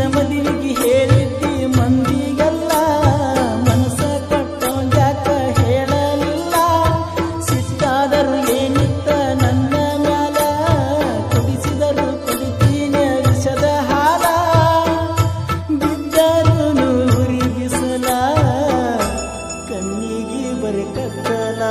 ನಿನ್ನ ಮದುವೆಗೆ ಹೇಳಿದ್ದಿ, ಮಂದಿಗೆಲ್ಲ ಮನಸ ಕಟ್ಟೋ ಜಾಕ ಹೇಳಲಿಲ್ಲ. ಸಿಟ್ಟಾದರೂ ಏನಿತ್ತ ನನ್ನ ಮ್ಯಾಲ, ಕುಡಿಸಿದರು ಕುಡಿತೀನಿ ವಿಷದ ಹಾಲ. ಬಿದ್ದರು ನೂರಿಗೆ ಸಲ ಕಣ್ಣಿಗೆ ಬರಕತ್ತಲ